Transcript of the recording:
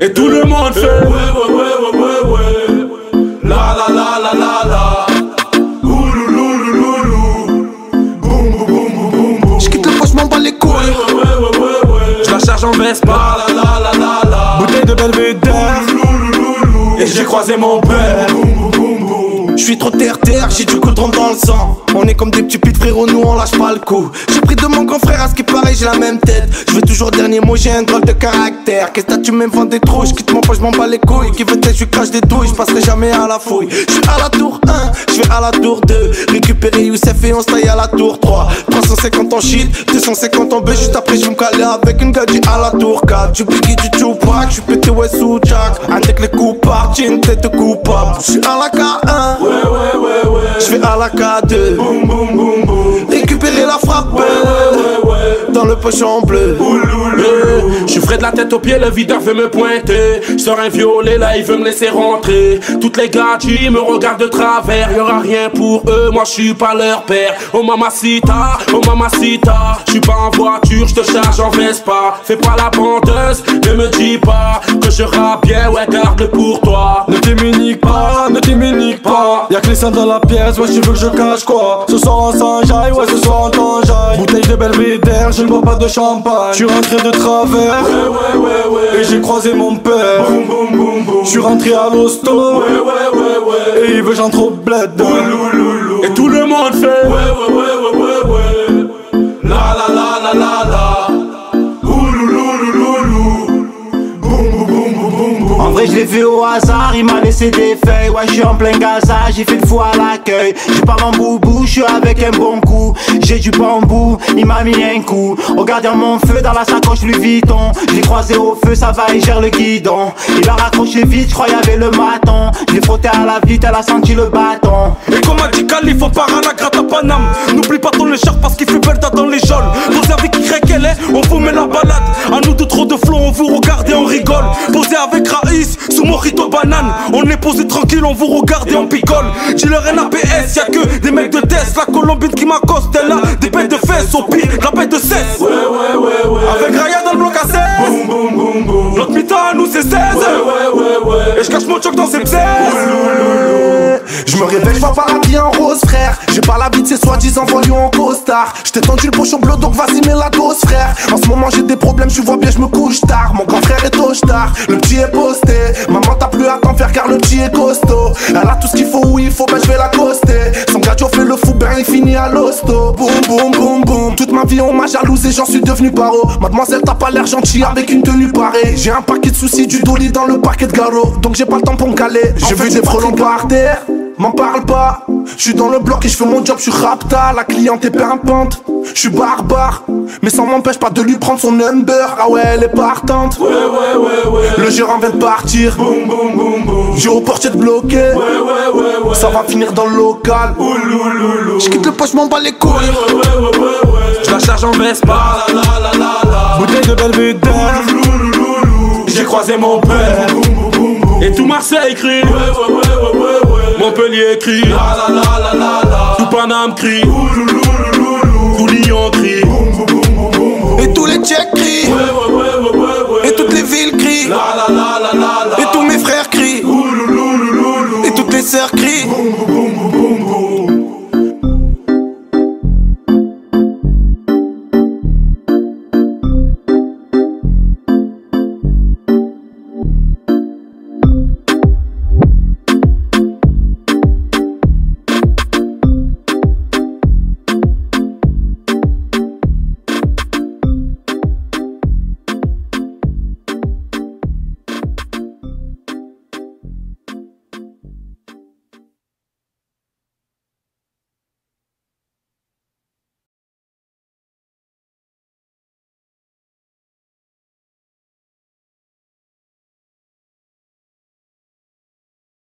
Et tout le monde fait Ouais, ouais, ouais, ouais, ouais, ouais. La la la la la la. Oulou, loulou, loulou. Boum, boum, boum, boum, boum, boum. J'quitte le poche, m'en bats les couilles. Ouais, ouais, ouais, ouais, ouais. Je la charge en Vespa La la la la la. Bouteille de Belvedere Loulou, loulou. Et j'ai croisé mon père Je suis trop terre-terre, j'ai du coudron dans le sang. On est comme des petits putes frérot, nous on lâche pas le coup. J'ai pris de mon grand frère, à ce qui paraît, j'ai la même tête. Je veux toujours dernier mot, j'ai un drôle de caractère. Qu'est-ce que tu me vends des trous, je quitte mon poche, je m'en bats les couilles. Qui veut tête, je crache des douilles, je passerai jamais à la fouille. Je suis à la tour 1, je vais à la tour 2. Récupérer Youssef et on se à la tour 3. 350 en shit, 250 en B, juste après je me caler avec une gadget à la tour 4. Du Biggie, du Tupac, je suis pété ouais sous Jack. Avec les coups partis, une tête coupable. Je suis à la K1. Je vais à la K2 Boum, boum, boum, boum. Récupérer la frappe Ouais, ouais, ouais. Dans le pochon bleu Oulou, loulou. Je suis frais de la tête aux pieds, le videur veut me pointer. Sors un violet, là il veut me laisser rentrer. Toutes les gadgets me regardent de travers. Y'aura rien pour eux, moi je suis pas leur père. Oh mamacita, oh mamacita. Je suis pas en voiture, je te charge en Vespa. Fais pas la bandeuse, ne me dis pas que je rappe bien, ouais, garde pour toi. Ne t'immunique pas, ne t'immunique pas Y'a que les seins dans la pièce, ouais tu veux que je cache quoi Ce soir on s'enjaille, ouais ce soir on t'enjaille Bouteille de Belvedere, je ne bois pas de champagne suis rentré de travers, Ouais, ouais, et j'ai croisé mon père Boum, boum, boum, boum. Je suis rentré à l'hosto, Ouais, ouais, ouais, ouais. et il veut j'entre au bled. Et tout le monde fait. Ouais, ouais, ouais, ouais, ouais, vrai, je l'ai vu au hasard, il m'a laissé des feuilles. Ouais, je suis en plein gaza, j'ai fait le fou à l'accueil. J'ai pas mon boubou, je suis avec un bon coup. J'ai du bambou, il m'a mis un coup. Regardez mon feu dans la sacoche Louis Vuitton. Je croisé au feu, ça va, il gère le guidon. Il a raccroché vite, je crois y avait le maton. Je l'ai frotté à la vite, elle a senti le bâton. Et comme a dit Khalif, on part à la gratte à Paname N'oublie pas ton écharpe parce qu'il fait Belta dans les geôles Posé avec Y qu'elle est, on vous met la balade de trop de flow, on vous regarde et on rigole. Posé avec Raïs, sous Mojito banane. On est posé tranquille, on vous regarde et on picole. Dealer NAPS, y'a que des mecs de test. La colombine qui m'accoste, elle a des bêtes de fesses. Au pire, la bête de cesse. Ouais, ouais, ouais, ouais. Avec Raya dans le bloc à 16 Boum, boum, boum, boum. Notre mi-temps à nous c'est 16 Ouais, ouais, ouais, ouais. Je mon choc dans ses psés Je me réveille, je vois pas habillé en rose frère. J'ai pas la vie de ces soi-disant voyous en costard. J't'ai tendu le pochon bleu donc vas-y mets la dose frère. En ce moment j'ai des problèmes, tu vois bien je me couche tard. Mon grand frère est au tard, le petit est posté. Maman t'as plus à t'en faire car le petit est costaud. Elle a tout ce qu'il faut où il faut, ben je vais l'accoster. Son gadio fait le fou, il finit à l'hosto. Boum boum boum boum. Toute ma vie on m'a jalousé, j'en suis devenu paro. Mademoiselle t'as pas l'air gentil avec une tenue pareille J'ai un paquet de soucis, du dolly dans le paquet de garo Donc j'ai pas le temps pour me caler. J'ai vu des frelons par terre. M'en parle pas, je suis dans le bloc et je fais mon job, je suis rapta, la cliente est pimpante, je suis barbare, mais ça m'empêche pas de lui prendre son number, ah ouais elle est partante, Ouais, ouais, ouais, ouais. le gérant vient de partir, Boum, boum, boum, boum. j'ai au portier de bloquer, Ouais, ouais, ouais, ouais. ça va finir dans le local, je quitte le poche, m'en bats les couilles, Ouais, ouais, ouais, ouais, ouais. Je la charge en Vespa. La la la la la. Bouteille de Belvedere. J'ai croisé mon père. Boum, boum, boum, boum. Et tout Marseille crie. Ouais, ouais, ouais, ouais. Montpellier crie. La la la la la la. Tout Paname crie. Oulou, loulou, loulou.